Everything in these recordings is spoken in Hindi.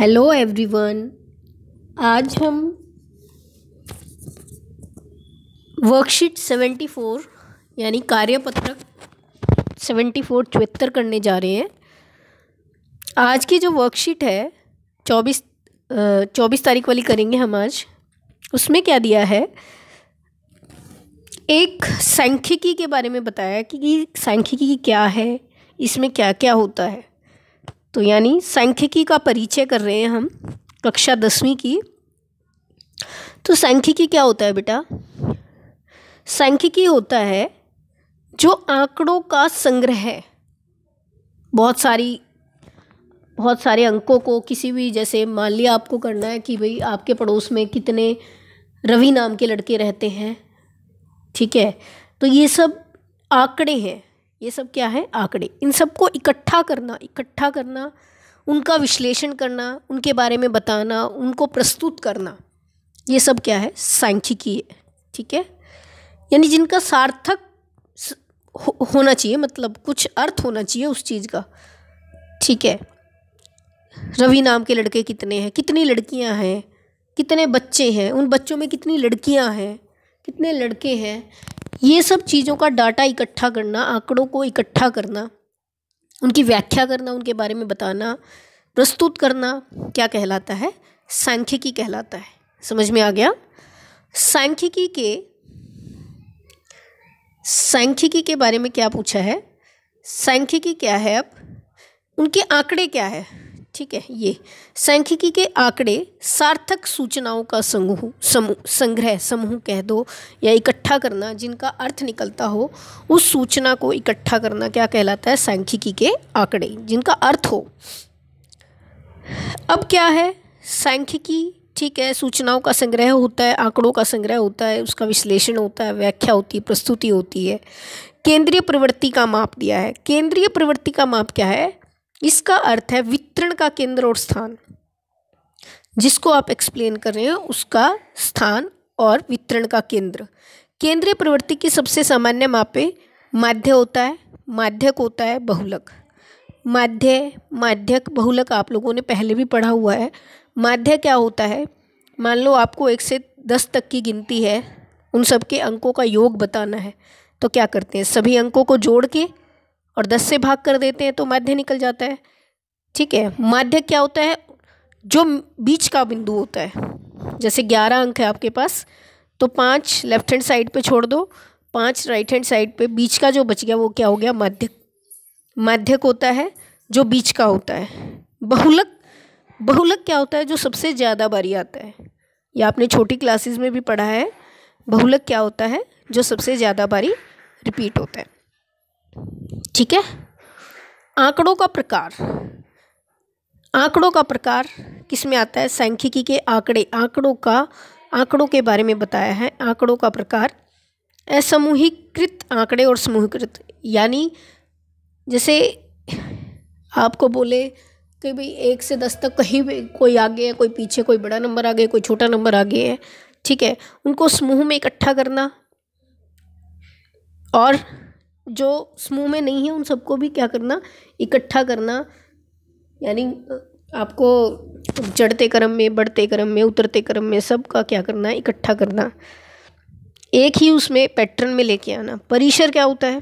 हेलो एवरीवन आज हम वर्कशीट सेवेंटी फोर यानी कार्यपत्रक सेवेंटी फोर चौहत्तर करने जा रहे हैं। आज की जो वर्कशीट है, चौबीस चौबीस तारीख वाली करेंगे हम आज। उसमें क्या दिया है? एक सांख्यिकी के बारे में बताया कि सांख्यिकी क्या है, इसमें क्या क्या होता है। तो यानी सांख्यिकी का परिचय कर रहे हैं हम, कक्षा दसवीं की। तो सांख्यिकी क्या होता है बेटा? सांख्यिकी होता है जो आंकड़ों का संग्रह है। बहुत सारी, बहुत सारे अंकों को किसी भी, जैसे मान लिया आपको करना है कि भाई आपके पड़ोस में कितने रवि नाम के लड़के रहते हैं, ठीक है? तो ये सब आंकड़े हैं। ये सब क्या है? आंकड़े। इन सबको इकट्ठा करना इकट्ठा करना उनका विश्लेषण करना उनके बारे में बताना उनको प्रस्तुत करना ये सब क्या है? सांख्यिकी है ठीक है? यानी जिनका सार्थक हो, होना चाहिए मतलब कुछ अर्थ होना चाहिए उस चीज़ का ठीक है? रवि नाम के लड़के कितने हैं? कितनी लड़कियाँ हैं? कितने बच्चे हैं? उन बच्चों में कितनी लड़कियाँ हैं? कितने लड़के हैं? ये सब चीज़ों का डाटा इकट्ठा करना, आंकड़ों को इकट्ठा करना, उनकी व्याख्या करना, उनके बारे में बताना, प्रस्तुत करना, क्या कहलाता है? सांख्यिकी कहलाता है। समझ में आ गया? सांख्यिकी के सांख्यिकी के बारे में क्या पूछा है? सांख्यिकी क्या है अब? उनके आंकड़े क्या है? ठीक है, ये। सांख्यिकी के आंकड़े सार्थक सूचनाओं का समूह समूह, संग्रह, समूह कह दो या इकट्ठा करना जिनका अर्थ निकलता हो, उस सूचना को इकट्ठा करना क्या कहलाता है? सांख्यिकी के आंकड़े, जिनका अर्थ हो। अब क्या है? सांख्यिकी, ठीक है, सूचनाओं का संग्रह होता है, आंकड़ों का संग्रह होता है, उसका विश्लेषण होता है, व्याख्या होती है, प्रस्तुति होती है। केंद्रीय प्रवृत्ति का माप दिया है। केंद्रीय प्रवृत्ति का माप क्या है? इसका अर्थ है वितरण का केंद्र और स्थान। जिसको आप एक्सप्लेन कर रहे हैं, उसका स्थान और वितरण का केंद्र। केंद्रीय प्रवृत्ति की सबसे सामान्य मापे माध्य होता है, माध्यक होता है, बहुलक। माध्य, माध्यक, बहुलक आप लोगों ने पहले भी पढ़ा हुआ है। माध्य क्या होता है? मान लो आपको एक से दस तक की गिनती है, उन सब के अंकों का योग बताना है। तो क्या करते हैं? सभी अंकों को जोड़ के और दस से भाग कर देते हैं तो माध्य निकल जाता है। ठीक है, माध्य क्या होता है? जो बीच का बिंदु होता है। जैसे ग्यारह अंक है आपके पास तो पाँच लेफ़्ट हैंड साइड पे छोड़ दो, पाँच राइट हैंड साइड पे बीच का जो बच गया वो क्या हो गया? माध्यक माध्यक होता है जो बीच का होता है। बहुलक बहुलक क्या होता है? जो सबसे ज़्यादा बारी आता है। या आपने छोटी क्लासेस में भी पढ़ा है, बहुलक क्या होता है? जो सबसे ज़्यादा बारी रिपीट होता है। ठीक है? आंकड़ों का प्रकार। आंकड़ों का प्रकार किसमें आता है? सांख्यिकी के आंकड़े। आंकड़ों का, आंकड़ों के बारे में बताया है। आंकड़ों का प्रकार असमूहीकृत आंकड़े और समूहीकृत। यानी जैसे आपको बोले कि भाई एक से दस तक कहीं भी कोई आगे है, कोई पीछे, कोई बड़ा नंबर आ गया कोई छोटा नंबर आगे है, ठीक है? उनको समूह में इकट्ठा करना और जो समूह में नहीं है, उन सबको भी क्या करना, इकट्ठा करना। यानी, आपको चढ़ते क्रम में, बढ़ते क्रम में, उतरते क्रम में सब का क्या करना है इकट्ठा करना। एक ही उसमें पैटर्न में लेके आना। परिसर क्या होता है?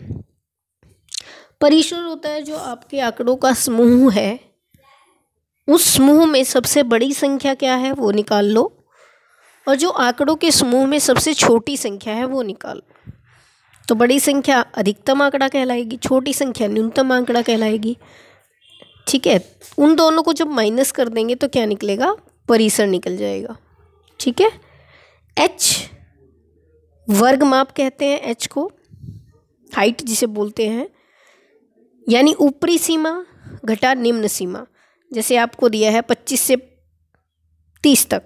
परिसर होता है जो आपके आंकड़ों का समूह है। उस समूह में सबसे बड़ी संख्या क्या है, वो निकाल लो। और जो आंकड़ों के समूह में सबसे छोटी संख्या है, वो निकाल तो बड़ी संख्या अधिकतम आंकड़ा कहलाएगी, छोटी संख्या न्यूनतम आंकड़ा कहलाएगी। ठीक है, उन दोनों को जब माइनस कर देंगे तो क्या निकलेगा? परिसर निकल जाएगा। ठीक है? एच वर्ग माप कहते हैं एच को। हाइट जिसे बोलते हैं। यानी ऊपरी सीमा घटा निम्न सीमा। जैसे आपको दिया है पच्चीस से तीस तक।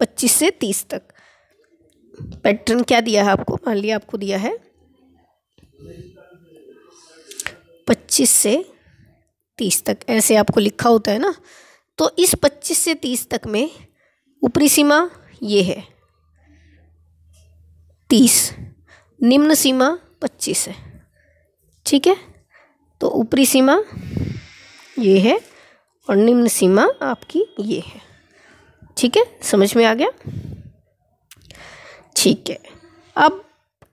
पच्चीस से तीस तक। पैटर्न क्या दिया है आपको? मान लिया आपको दिया है पच्चीस से तीस तक, ऐसे आपको लिखा होता है ना। तो इस पच्चीस से तीस तक में ऊपरी सीमा ये है। तीस। निम्न सीमा पच्चीस है। ठीक है? तो ऊपरी सीमा ये है और निम्न सीमा आपकी ये है। ठीक है? समझ में आ गया? ठीक है। अब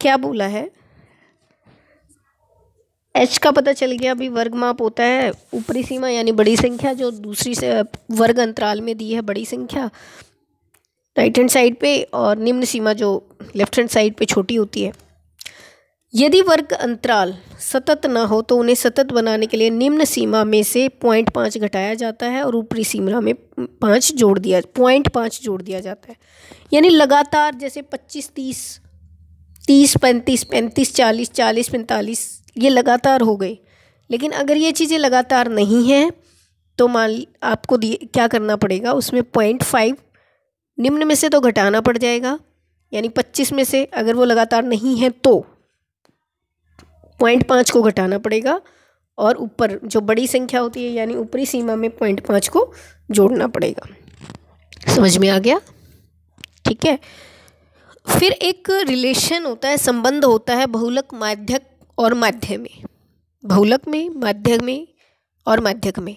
क्या बोला है? एच का पता चल गया, अभी वर्ग माप होता है, ऊपरी सीमा यानी बड़ी संख्या जो दूसरी से, वर्ग अंतराल में दी है बड़ी संख्या राइट हैंड साइड पे और निम्न सीमा जो लेफ़्ट हैंड साइड पे छोटी होती है। यदि वर्ग अंतराल सतत ना हो तो उन्हें सतत बनाने के लिए निम्न सीमा में से पॉइंट पाँच घटाया जाता है और ऊपरी सीमा में पाँच जोड़ दिया पॉइंट पाँच जोड़ दिया जाता है। यानी लगातार जैसे पच्चीस तीस तीस पैंतीस पैंतीस, चालीस चालीस, पैंतालीस ये लगातार हो गए। लेकिन अगर ये चीज़ें लगातार नहीं हैं तो मान, आपको दिए, क्या करना पड़ेगा? उसमें पॉइंट फाइव निम्न में से तो घटाना पड़ जाएगा। यानी पच्चीस में से अगर वो लगातार नहीं है तो पॉइंट पाँच को घटाना पड़ेगा और ऊपर जो बड़ी संख्या होती है, यानी ऊपरी सीमा में पॉइंट पाँच को जोड़ना पड़ेगा। समझ में आ गया? ठीक है। फिर एक रिलेशन होता है, संबंध होता है बहुलक माध्यक और माध्य में, बहुलक में माध्यक में और माध्यक में।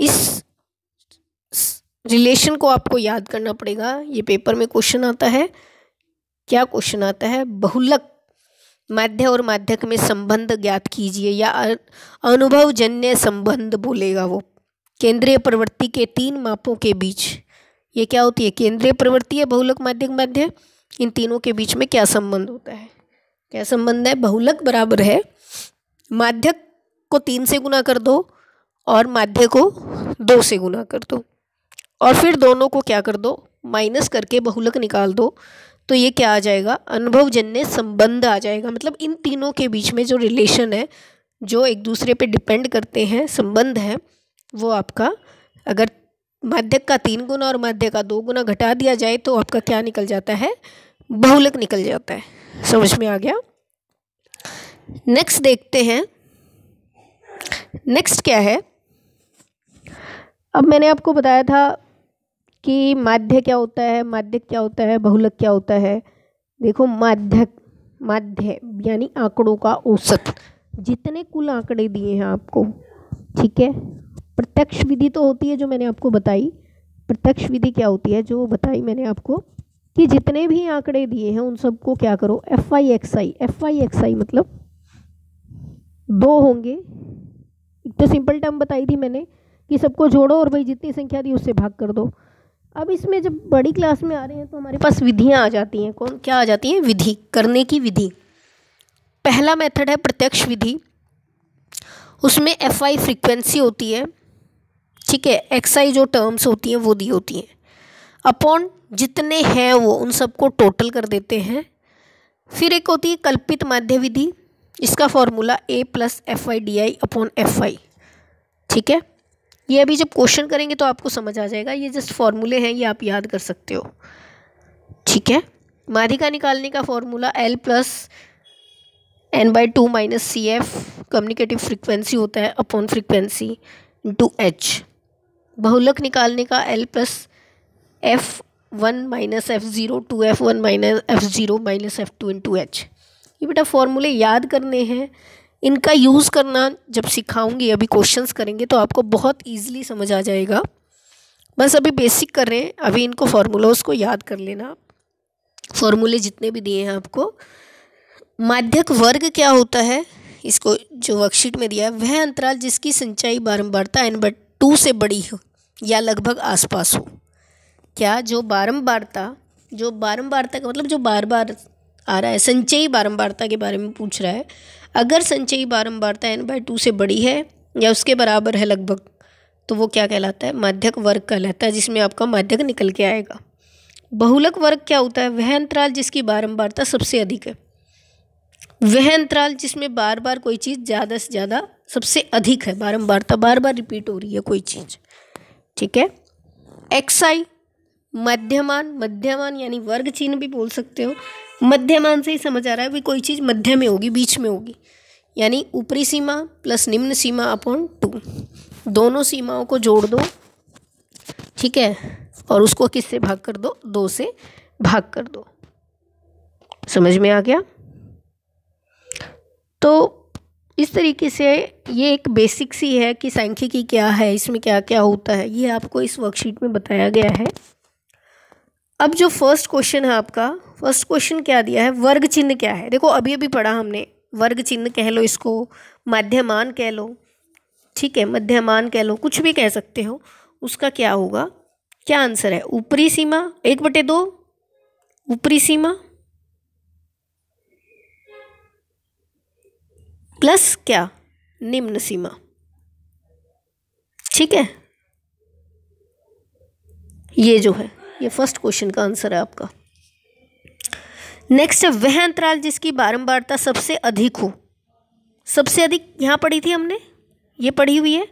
इस रिलेशन को आपको याद करना पड़ेगा। ये पेपर में क्वेश्चन आता है। क्या क्वेश्चन आता है? बहुलक, माध्य और माध्यक में संबंध ज्ञात कीजिए या अनुभवजन्य संबंध बोलेगा वो। केंद्रीय प्रवृत्ति के तीन मापों के बीच, ये क्या होती है? केंद्रीय प्रवृत्ति है, बहुलक माध्यक माध्य, इन तीनों के बीच में क्या संबंध होता है? क्या संबंध है? बहुलक बराबर है। माध्यक को तीन से गुना कर दो और माध्य को दो से गुना कर दो। और फिर दोनों को क्या कर दो? माइनस करके बहुलक निकाल दो। तो ये क्या आ जाएगा? अनुभवजन्य संबंध आ जाएगा। मतलब इन तीनों के बीच में जो रिलेशन है, जो एक दूसरे पे डिपेंड करते हैं, संबंध है, वो आपका अगर माध्यक का तीन गुना और माध्य का दो गुना घटा दिया जाए तो आपका क्या निकल जाता है? बहुलक निकल जाता है। समझ में आ गया? नेक्स्ट देखते हैं। नेक्स्ट क्या है? अब मैंने आपको बताया था कि माध्य क्या होता है माध्यक क्या होता है, बहुलक क्या होता है। देखो माध्यक माध्य यानी आंकड़ों का औसत। जितने कुल आंकड़े दिए हैं आपको, ठीक है? प्रत्यक्ष विधि तो होती है जो मैंने आपको बताई। प्रत्यक्ष विधि क्या होती है जो बताई मैंने आपको? कि जितने भी आंकड़े दिए हैं उन सबको क्या करो? F I X I F I X I मतलब दो होंगे। एक तो सिंपल टर्म बताई थी मैंने कि सबको जोड़ो और भाई जितनी संख्या दी उससे भाग कर दो। अब इसमें जब बड़ी क्लास में आ रहे हैं तो हमारे पास विधियाँ आ जाती हैं। कौन, क्या आ जाती हैं? विधि, करने की विधि। पहला मेथड है प्रत्यक्ष विधि। उसमें एफ़ आई फ्रिक्वेंसी होती है। ठीक है? एक्स आई जो टर्म्स होती हैं वो दी होती हैं। अपॉन जितने हैं वो, उन सबको टोटल कर देते हैं। फिर एक होती है कल्पित माध्य विधि इसका formula A plus F I D I upon F I ठीक है? ये अभी जब क्वेश्चन करेंगे तो आपको समझ आ जाएगा। ये जस्ट फॉर्मूले हैं, ये आप याद कर सकते हो। ठीक है? माधिका निकालने का formula L plus N by two minus C F communicative frequency होता है अपॉन फ्रिक्वेंसी टू एच बहुलक निकालने का L plus F one minus F zero two F one minus F zero minus F two into H. ये बेटा फॉर्मूले याद करने हैं। इनका यूज़ करना जब सिखाऊँगी, अभी क्वेश्चंस करेंगे तो आपको बहुत ईजिली समझ आ जाएगा। बस अभी बेसिक कर रहे हैं। अभी इनको फार्मूलाज को याद कर लेना। आप फॉर्मूले जितने भी दिए हैं आपको। माध्यक वर्ग क्या होता है? इसको जो वर्कशीट में दिया है, वह अंतराल जिसकी सिंचाई बारंबारता एन बट टू से बड़ी हो या लगभग आसपास हो। क्या जो बारंबारता जो बारंबारता का मतलब जो बार बार आ रहा है, संचयी बारंबारता के बारे में पूछ रहा है। अगर संचयी बारंबारता एन बाई टू से बड़ी है या उसके बराबर है लगभग तो वो क्या कहलाता है? माध्यक वर्ग कहलाता है, जिसमें आपका माध्यक निकल के आएगा। बहुलक वर्ग क्या होता है? वह अंतराल जिसकी बारंबारता सबसे अधिक है। वह अंतराल जिसमें बार बार कोई चीज़ ज़्यादा से ज़्यादा सबसे अधिक है। बारंबारता बार बार रिपीट हो रही है कोई चीज़। ठीक है? एक्स आई मध्यमान मध्यमान यानी वर्ग चिन्ह भी बोल सकते हो। मध्यमान से ही समझ आ रहा है भी कोई चीज़ मध्य में होगी, बीच में होगी। यानी ऊपरी सीमा प्लस निम्न सीमा अपॉन टू। दोनों सीमाओं को जोड़ दो, ठीक है? और उसको किससे भाग कर दो? दो से भाग कर दो। समझ में आ गया? तो इस तरीके से ये एक बेसिक सी है कि सांख्यिकी क्या है, इसमें क्या क्या होता है, ये आपको इस वर्कशीट में बताया गया है। अब जो फ़र्स्ट क्वेश्चन है आपका फ़र्स्ट क्वेश्चन क्या दिया है? वर्ग चिन्ह क्या है? देखो, अभी अभी पढ़ा हमने। वर्ग चिन्ह कह लो इसको, मध्यमान कह लो, ठीक है, मध्यमान कह लो, कुछ भी कह सकते हो, उसका क्या होगा? क्या आंसर है? ऊपरी सीमा, एक बटे दो, ऊपरी सीमा प्लस क्या? निम्न सीमा। ठीक है? ये जो है। ये फ़र्स्ट क्वेश्चन का आंसर है आपका। नेक्स्ट है, वह अंतराल जिसकी बारंबारता सबसे अधिक हो। सबसे अधिक यहाँ पढ़ी थी हमने? ये पढ़ी हुई है?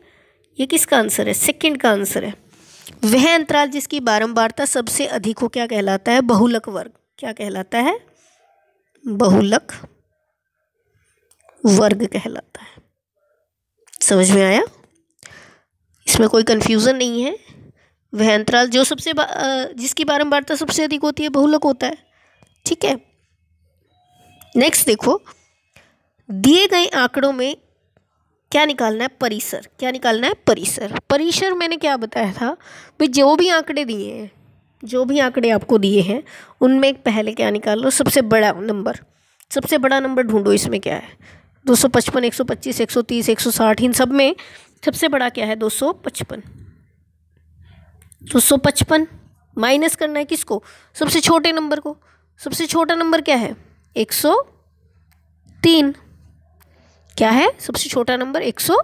ये किसका आंसर है? सेकंड का आंसर है। वह अंतराल जिसकी बारंबारता सबसे अधिक हो क्या कहलाता है? बहुलक वर्ग। क्या कहलाता है? बहुलक वर्ग कहलाता है। समझ में आया? इसमें कोई कंफ्यूजन नहीं है। वह अंतराल जो सबसे जिसकी बारंबारता सबसे अधिक होती है बहुलक होता है। ठीक है? नेक्स्ट देखो। दिए गए आंकड़ों में क्या निकालना है? परिसर। क्या निकालना है? परिसर। परिसर मैंने क्या बताया था? भाई, जो भी आंकड़े दिए हैं, जो भी आंकड़े आपको दिए हैं, उनमें पहले क्या निकाल? लो सबसे बड़ा नंबर। सबसे बड़ा नंबर ढूंढो, इसमें क्या है? दो सौ पचपन, एक सौ पच्चीस, एक सौ तीस, एक सौ साठ, इन सब में सबसे बड़ा क्या है? दो सौ पचपन। दो सौ पचपन माइनस करना है किसको? सबसे छोटे नंबर को। सबसे छोटा नंबर क्या है? एक सौ तीन। क्या है? सबसे छोटा नंबर एक सौ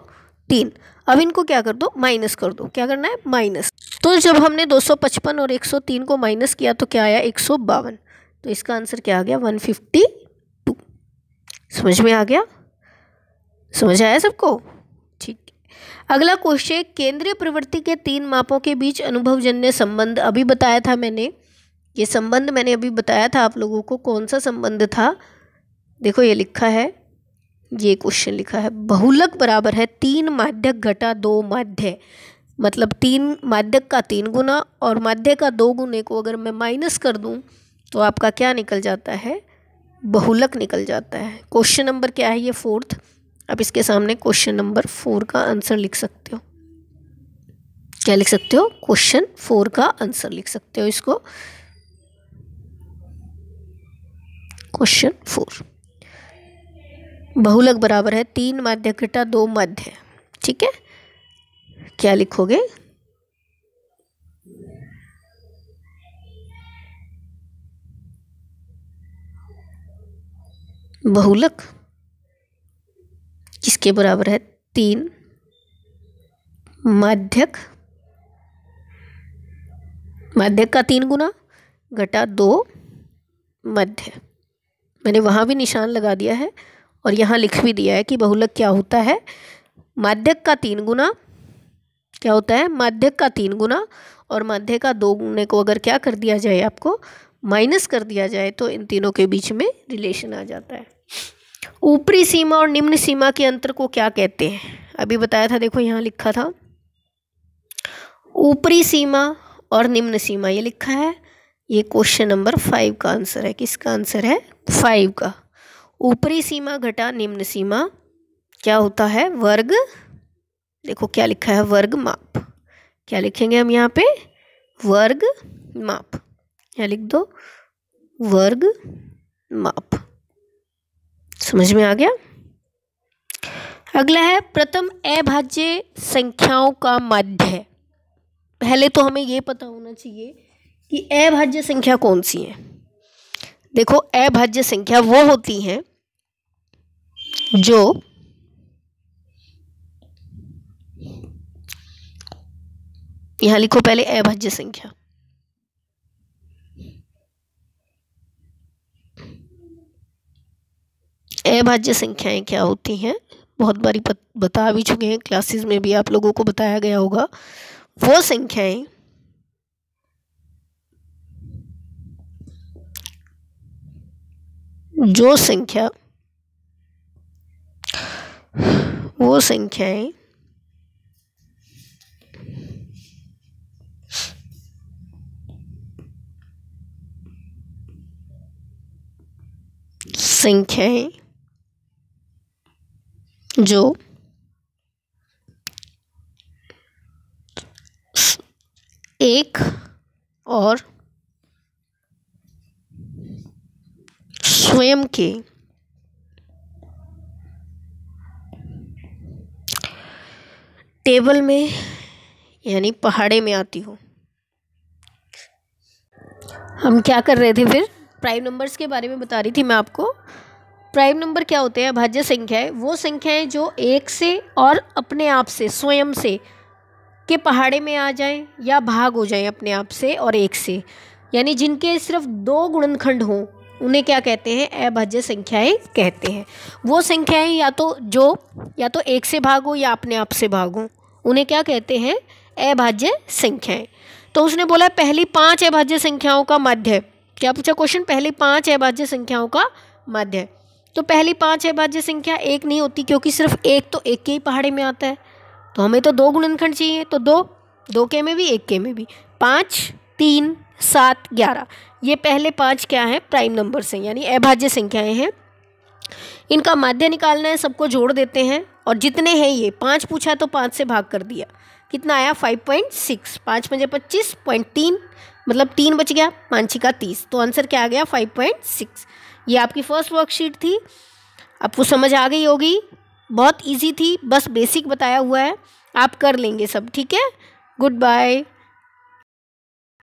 तीन। अब इनको क्या कर दो? माइनस कर दो। क्या करना है? माइनस। तो जब हमने दो सौ पचपन और एक सौ तीन को माइनस किया तो क्या आया? एक सौ बावन। तो इसका आंसर क्या आ गया? वन फिफ्टी टू समझ में आ गया? समझ आया सबको? अगला क्वेश्चन केंद्रीय प्रवृत्ति के तीन मापों के बीच अनुभवजन्य संबंध अभी बताया था मैंने। ये संबंध मैंने अभी बताया था आप लोगों को, कौन सा संबंध था? देखो ये लिखा है, ये क्वेश्चन लिखा है, बहुलक बराबर है तीन माध्यक घटा दो माध्य। मतलब तीन माध्यक का तीन गुना और माध्य का दो गुने को अगर मैं माइनस कर दूँ तो आपका क्या निकल जाता है? बहुलक निकल जाता है। क्वेश्चन नंबर क्या है ये फोर्थ अब इसके सामने क्वेश्चन नंबर फोर का आंसर लिख सकते हो। क्या लिख सकते हो? क्वेश्चन फोर का आंसर लिख सकते हो इसको। क्वेश्चन फोर बहुलक बराबर है तीन माध्य घटा दो मध्य। ठीक है? क्या लिखोगे? बहुलक। किसके बराबर है? तीन। माध्यक। माध्यक का तीन गुना घटा दो मध्य। मैंने वहाँ भी निशान लगा दिया है और यहाँ लिख भी दिया है कि बहुलक क्या होता है? माध्यक का तीन गुना क्या होता है? माध्यक का तीन गुना और माध्य का दो गुने को अगर क्या कर दिया जाए आपको, माइनस कर दिया जाए तो इन तीनों के बीच में रिलेशन आ जाता है। ऊपरी सीमा और निम्न सीमा के अंतर को क्या कहते हैं? अभी बताया था, देखो यहाँ लिखा था। ऊपरी सीमा और निम्न सीमा, ये लिखा है। ये क्वेश्चन नंबर फाइव का आंसर है। किसका आंसर है? फाइव का। ऊपरी सीमा घटा निम्न सीमा, क्या होता है? वर्ग। देखो क्या लिखा है? वर्ग माप। क्या लिखेंगे हम यहाँ पे? वर्ग माप। यहाँ लिख दो। वर्ग माप। समझ में आ गया? अगला है, प्रथम अभाज्य संख्याओं का मध्य पहले तो हमें ये पता होना चाहिए कि अभाज्य संख्या कौन सी है। देखो, अभाज्य संख्या वो होती हैं जो यहाँ लिखो पहले अभाज्य संख्या। अभाज्य संख्याएँ क्या होती हैं? बहुत बारी बता भी चुके हैं, क्लासेस में भी आप लोगों को बताया गया होगा। वो संख्याएँ जो संख्या, वो संख्याएँ संख्याएँ जो एक और स्वयं के टेबल में, यानी पहाड़े में आती हो। हम क्या कर रहे थे फिर? प्राइम नंबर्स के बारे में बता रही थी मैं आपको। प्राइम नंबर क्या होते हैं? भाज्य संख्याएँ वो संख्याएँ जो एक से और अपने आप से, स्वयं से के पहाड़े में आ जाएँ या भाग हो जाएँ अपने आप से और एक से। यानी जिनके सिर्फ़ दो गुणनखंड हों, उन्हें क्या कहते हैं? अभाज्य संख्याएँ कहते हैं। वो संख्याएँ या तो जो, या तो एक से भाग या अपने आप से भाग उन्हें क्या कहते हैं? अभाज्य संख्याएँ। तो उसने बोला, पहली पाँच अभाज्य संख्याओं का मध्य। क्या पूछा क्वेश्चन? पहली पाँच अभाज्य संख्याओं का मध्य। तो पहली पाँच अभाज्य संख्या एक नहीं होती क्योंकि सिर्फ़ एक तो एक के ही पहाड़े में आता है। तो हमें तो दो गुणनखंड चाहिए तो दो दो के में भी, एक के में भी। पाँच, तीन, सात, ग्यारह। ये पहले पाँच क्या हैं? प्राइम नंबर से, यानी अभाज्य संख्याएँ हैं। इनका माध्य निकालना है, सबको जोड़ देते हैं, और जितने हैं ये, पाँच पूछा तो पाँच से भाग कर दिया। कितना आया? Five point six. पाँच पंजे पच्चीस, पॉइंट तीन मतलब तीन बच गया पाँच का तीस। तो आंसर क्या आ गया? Five point six. ये आपकी फ़र्स्ट वर्कशीट थी। आपको समझ आ गई होगी। बहुत इजी थी, बस बेसिक बताया हुआ है। आप कर लेंगे सब, ठीक है? Good bye